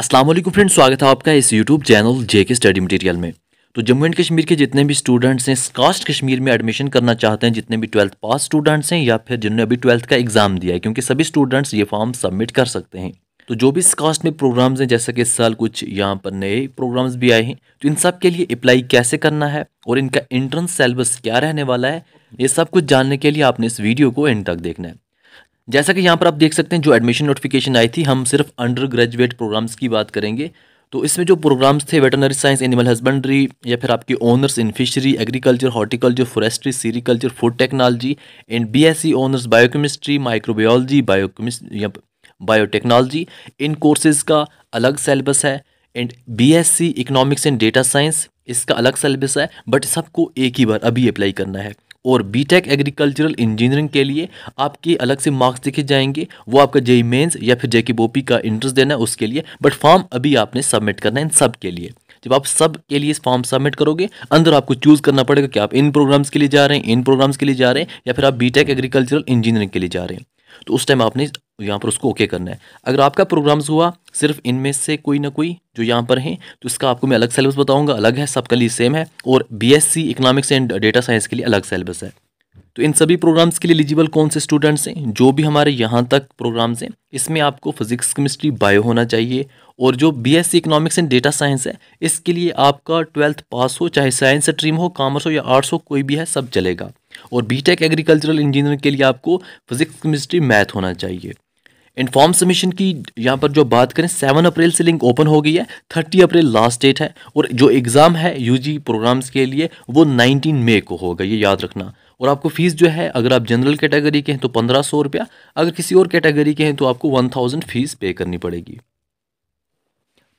अस्सलाम वालेकुम फ्रेंड्स, स्वागत है आपका इस यूट्यूब चैनल जे के स्टडी मटेरियल में। तो जम्मू एंड कश्मीर के जितने भी स्टूडेंट्स हैं, कास्ट कश्मीर में एडमिशन करना चाहते हैं, जितने भी ट्वेल्थ पास स्टूडेंट्स हैं, या फिर जिन्होंने अभी ट्वेल्थ का एग्ज़ाम दिया है, क्योंकि सभी स्टूडेंट्स ये फॉर्म सबमिट कर सकते हैं। तो जो भी कास्ट में प्रोग्राम्स हैं, जैसे कि इस साल कुछ यहाँ पर नए प्रोग्राम्स भी आए हैं तो इन सब के लिए अप्लाई कैसे करना है, और इनका एंट्रेंस सेलेबस क्या रहने वाला है, ये सब कुछ जानने के लिए आपने इस वीडियो को एंड तक देखना है। जैसा कि यहाँ पर आप देख सकते हैं, जो एडमिशन नोटिफिकेशन आई थी, हम सिर्फ़ अंडर ग्रेजुएट प्रोग्राम्स की बात करेंगे। तो इसमें जो प्रोग्राम्स थे वेटनरी साइंस एनिमल हस्बेंड्री या फिर आपके honours in fishery agriculture horticulture forestry sericulture food technology and BSc honours biochemistry microbiology biochemistry या बायोटेक्नोलॉजी इन कोर्सेज़ का अलग सेलेबस है। And BSc economics and data science इसका अलग सेलेबस है बट सबको एक ही बार अभी अप्लाई करना है। और बीटेक एग्रीकल्चरल इंजीनियरिंग के लिए आपके अलग से मार्क्स देखे जाएँगे। वो आपका जेई मेन्स या फिर जेके बोपी का इंटरेस्ट देना है उसके लिए। बट फॉर्म अभी आपने सबमिट करना है इन सब के लिए। जब आप सब के लिए फॉर्म सबमिट करोगे, अंदर आपको चूज़ करना पड़ेगा कि आप इन प्रोग्राम्स के लिए जा रहे हैं, इन प्रोग्राम्स के लिए जा रहे हैं, या फिर आप बीटेक एग्रीकल्चरल इंजीनियरिंग के लिए जा रहे हैं। तो उस टाइम आपने यहाँ पर उसको ओके करना है। अगर आपका प्रोग्राम्स हुआ, सिर्फ़ इनमें से कोई ना कोई जो यहाँ पर हैं तो इसका आपको मैं अलग सिलेबस बताऊँगा, अलग है, सबके लिए सेम है, और BSc economics and data science के लिए अलग सिलेबस है। तो इन सभी प्रोग्राम्स के लिए एलिजिबल कौन से स्टूडेंट्स हैं? जो भी हमारे यहाँ तक प्रोग्राम्स हैं, इसमें आपको फिजिक्स केमिस्ट्री बायो होना चाहिए, और जो B BSc economics and data science है, इसके लिए आपका ट्वेल्थ पास हो, चाहे साइंस स्ट्रीम हो कॉमर्स हो या आर्ट्स हो, कोई भी है, सब चलेगा। और बीटेक एग्रीकल्चरल इंजीनियरिंग के लिए आपको फिजिक्स केमिस्ट्री मैथ होना चाहिए। इन फॉर्म सबमिशन की यहाँ पर जो बात करें सेवन अप्रैल से लिंक ओपन हो गई है थर्टी अप्रैल लास्ट डेट है, और जो एग्ज़ाम है यूजी प्रोग्राम्स के लिए, वो नाइनटीन मे को होगा, ये याद रखना। और आपको फ़ीस जो है, अगर आप जनरल कैटेगरी के हैं तो पंद्रह सौ रुपया, अगर किसी और कैटेगरी के हैं तो आपको वन थाउज़ेंड फ़ीस पे करनी पड़ेगी।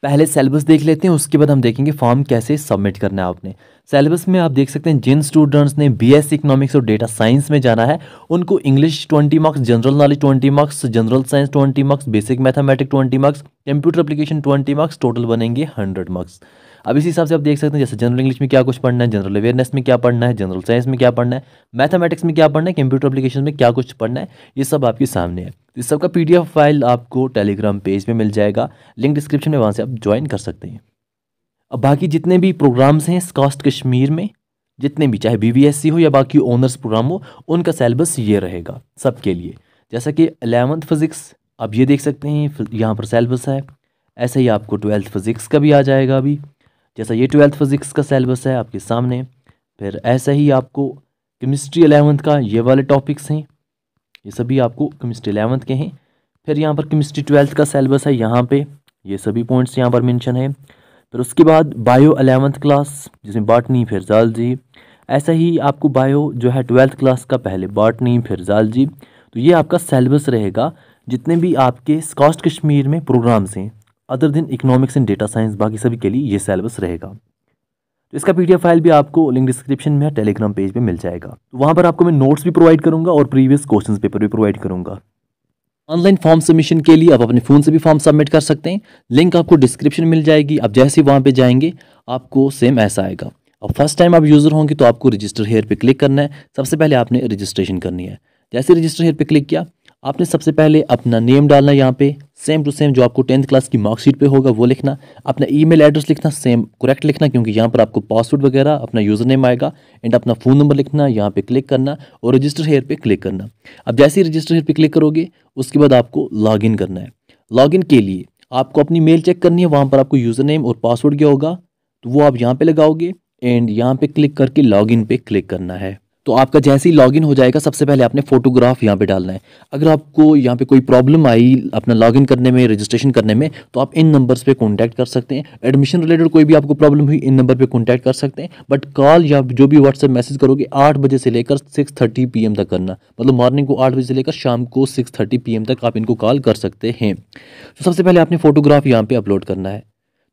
पहले सेलेबस देख लेते हैं, उसके बाद हम देखेंगे फॉर्म कैसे सबमिट करना है आपने। सेलेबस में आप देख सकते हैं, जिन स्टूडेंट्स ने बीएससी इकोनॉमिक्स और डेटा साइंस में जाना है, उनको English twenty marks general knowledge twenty marks general science twenty marks basic mathematic twenty marks computer application twenty marks total बनेंगे हंड्रेड मार्क्स अब इसी हिसाब से आप देख सकते हैं, जैसे जनरल इंग्लिश में क्या कुछ पढ़ना है जनरल अवेयरनेस में क्या पढ़ना है जनरल साइंस में क्या पढ़ना है मैथमेटिक्स में क्या पढ़ना है कंप्यूटर एप्लीकेशन में क्या कुछ पढ़ना है, ये सब आपके सामने है। इस सब का पी फ़ाइल आपको टेलीग्राम पेज में मिल जाएगा। लिंक डिस्क्रिप्शन में वहाँ से आप ज्वाइन कर सकते हैं। अब बाकी जितने भी प्रोग्राम्स हैं कास्ट कश्मीर में, जितने भी, चाहे बीबीएससी हो या बाकी ऑनर्स प्रोग्राम हो, उनका सिलेबस ये रहेगा सबके लिए। जैसा कि अलेवंथ फिज़िक्स आप ये देख सकते हैं यहाँ पर सेलेबस है। ऐसे ही आपको ट्वेल्थ फिज़िक्स का भी आ जाएगा अभी। जैसा ये ट्वेल्थ फिज़िक्स का सेलेबस है आपके सामने, फिर ऐसा ही आपको केमिस्ट्री एलेवंथ का ये वाले टॉपिक्स हैं। ये सभी आपको केमिस्ट्री एलेवंथ के हैं। फिर यहाँ पर केमिस्ट्री ट्वेल्थ का सेलेबस है यहाँ पे। ये सभी पॉइंट्स यहाँ पर मेंशन है। फिर उसके बाद बायो अलेवंथ क्लास जिसमें बाटनी फिर जालजी ऐसा ही आपको बायो जो है ट्वेल्थ क्लास का पहले बाटनी फिर जालजी तो ये आपका सेलेबस रहेगा, जितने भी आपके कास्ट कश्मीर में प्रोग्राम्स हैं। अदर दिन इकोनॉमिक्स एंड डेटा साइंस बाकी सभी के लिए ये सेलेबस रहेगा। तो इसका पीडीएफ फ़ाइल भी आपको लिंक डिस्क्रिप्शन में टेलीग्राम पेज पे मिल जाएगा। तो वहाँ पर आपको मैं नोट्स भी प्रोवाइड करूँगा और प्रीवियस क्वेश्चन पेपर भी प्रोवाइड करूँगा। ऑनलाइन फॉर्म सबमिशन के लिए आप अपने फ़ोन से भी फॉर्म सबमिट कर सकते हैं। लिंक आपको डिस्क्रिप्शन मिल जाएगी। आप जैसे ही वहाँ पर जाएँगे, आपको सेम ऐसा आएगा। और फ़र्स्ट टाइम आप यूज़र होंगे तो आपको रजिस्टर हेयर पे क्लिक करना है। सबसे पहले आपने रजिस्ट्रेशन करनी है। जैसे रजिस्टर हेयर पे क्लिक किया आपने सबसे पहले अपना नेम डालना यहाँ पे। सेम टू सेम जो आपको टेंथ क्लास की मार्कशीट पे होगा, वो लिखना। अपना ईमेल एड्रेस लिखना सेम करेक्ट लिखना, क्योंकि यहाँ पर आपको पासवर्ड वगैरह, अपना यूज़र नेम आएगा एंड अपना फ़ोन नंबर लिखना, यहाँ पे क्लिक करना और रजिस्टर हेयर पे क्लिक करना। अब जैसे ही रजिस्टर हेयर पे क्लिक करोगे, उसके बाद आपको लॉग करना है। लॉग के लिए आपको अपनी मेल चेक करनी है, वहाँ पर आपको यूज़र नेम और पासवर्ड क्या होगा तो वो आप यहाँ पर लगाओगे एंड यहाँ पर क्लिक करके लॉग पे क्लिक करना है। तो आपका जैसे ही लॉगिन हो जाएगा, सबसे पहले आपने फोटोग्राफ यहाँ पे डालना है। अगर आपको यहाँ पे कोई प्रॉब्लम आई अपना लॉगिन करने में रजिस्ट्रेशन करने में तो आप इन नंबर्स पे कांटेक्ट कर सकते हैं। एडमिशन रिलेटेड कोई भी आपको प्रॉब्लम हुई, इन नंबर पे कांटेक्ट कर सकते हैं। बट कॉल या जो भी व्हाट्सएप मैसेज करोगे, आठ बजे से लेकर सिक्स थर्टी पी तक करना। मतलब मॉर्निंग को आठ बजे से लेकर शाम को सिक्स थर्टी पी तक आप इनको कॉल कर सकते हैं। तो सबसे पहले आपने फोटोग्राफ यहाँ पर अपलोड करना है।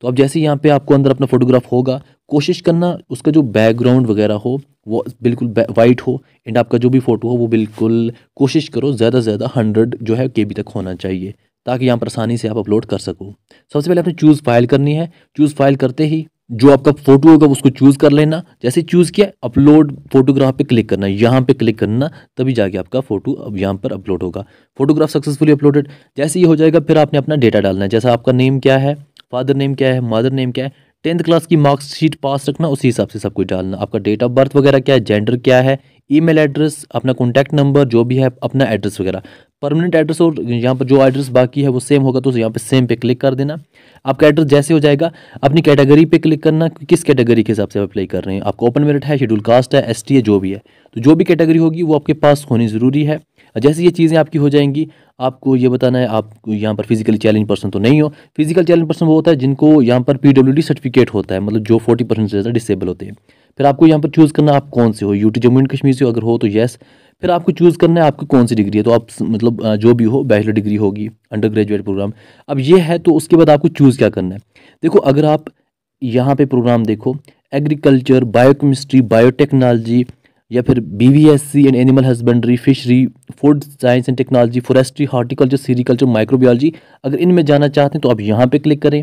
तो अब जैसे यहाँ पे आपको अंदर अपना फोटोग्राफ होगा, कोशिश करना उसका जो बैकग्राउंड वगैरह हो, वो बिल्कुल वाइट हो एंड आपका जो भी फ़ोटो हो, वो बिल्कुल कोशिश करो ज़्यादा से ज़्यादा हंड्रेड जो है के तक होना चाहिए, ताकि यहाँ पर आसानी से आप अपलोड कर सको। सबसे पहले आपने चूज़ फ़ाइल करनी है। चूज़ फ़ाइल करते ही जो आपका फ़ोटो होगा, उसको चूज़ कर लेना। जैसे चूज़ किया अपलोड फोटोग्राफ पे क्लिक करना, यहाँ पे क्लिक करना, तभी जाके आपका फ़ोटो अब यहाँ पर अपलोड होगा। फोटोग्राफ सक्सेसफुली अपलोडेड जैसे ये हो जाएगा, फिर आपने अपना डेटा डालना है। जैसा आपका नेम क्या है? फादर नेम क्या है, मदर नेम क्या है, टेंथ क्लास की मार्क्सशीट पास रखना, उसी हिसाब से सब कुछ डालना। आपका डेट ऑफ़ बर्थ वगैरह क्या है, जेंडर क्या है, ईमेल एड्रेस, अपना कॉन्टैक्ट नंबर जो भी है, अपना एड्रेस वगैरह। परमानेंट एड्रेस और यहाँ पर जो एड्रेस बाकी है वो सेम होगा तो यहाँ पे सेम पे क्लिक कर देना। आपका एड्रेस जैसे हो जाएगा, अपनी कैटेगरी पे क्लिक करना किस कैटेगरी के हिसाब से आप अप्लाई कर रहे हैं। आपको ओपन मेरिट है शेड्यूल कास्ट है एसटी है, जो भी है। तो जो भी कैटेगरी होगी, वो आपके पास होनी ज़रूरी है। जैसे ये चीज़ें आपकी हो जाएँगी, आपको ये बताना है, आप यहाँ पर फिजिकली चैलेंज पर्सन तो नहीं हो। फ़िज़िकल चैलेंज पर्सन वो होता है जिनको यहाँ पर पीडब्ल्यूडी सर्टिफिकेट होता है मतलब जो फोर्टी परसेंट से ज़्यादा डिसेबल होते हैं। फिर आपको यहाँ पर चूज़ करना आप कौन से हो यूटी जम्मू एंड कश्मीर से अगर हो तो येस फिर आपको चूज़ करना है आपकी कौन सी डिग्री है तो आप मतलब जो भी हो बैचलर डिग्री होगी अंडर ग्रेजुएट प्रोग्राम अब ये है तो उसके बाद आपको चूज़ क्या करना है? देखो, अगर आप यहाँ पे प्रोग्राम देखो एग्रीकल्चर बायोकेमिस्ट्री बायोटेक्नोलॉजी या फिर B V S C and animal husbandry fishery food science and technology forestry horticulture sericulture microbiology अगर इनमें जाना चाहते हैं तो आप यहाँ पे क्लिक करें.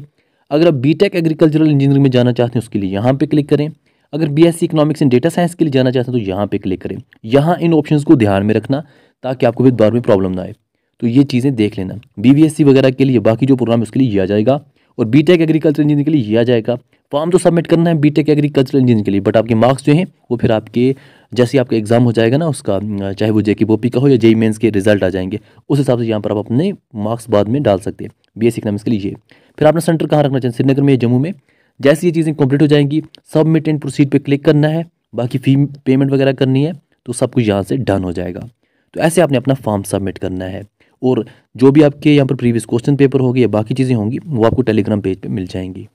अगर आप बी टेक एग्रीकल्चरल इंजीनियरिंग में जाना चाहते हैं, उसके लिए यहाँ पे क्लिक करें. अगर B S economics and data science के लिए जाना चाहते हैं तो यहाँ पे क्लिक करें। यहाँ इन ऑप्शंस को ध्यान में रखना, ताकि आपको भी बार में प्रॉब्लम ना आए। तो ये चीज़ें देख लेना। बी वगैरह के लिए बाकी जो प्रोग्राम उसके लिए ये आ जाएगा। और बी टेक एग्रीकल्चर इंजीनियरिंग के लिए ये आ जाएगा। फॉर्म तो सबमिट करना है बी टेक एग्रीकल्चर इंजीनियरिंग के लिए बट आपके मार्क्स जो हैं, वो फिर आपके, जैसे आपका एग्ज़ाम हो जाएगा ना, उसका, चाहे वो जे की बोपी का हो या जेई मेंस के रिज़ल्ट आ जाएँगे, उस हिसाब से यहाँ पर आप अपने मार्क्स बाद में डाल सकते हैं। बी एस इकनॉमिक्स के लिए फिर आपने सेंटर कहाँ रखना चाहिए श्रीनगर में या जम्मू में? जैसे ये चीज़ें कंप्लीट हो जाएँगी सबमिट एंड प्रोसीड पे क्लिक करना है, बाकी फ़ी पेमेंट वगैरह करनी है तो सब कुछ यहाँ से डन हो जाएगा। तो ऐसे आपने अपना फॉर्म सबमिट करना है और जो भी आपके यहाँ पर प्रीवियस क्वेश्चन पेपर होगी या बाकी चीज़ें होंगी, वो आपको टेलीग्राम पेज पे मिल जाएँगी।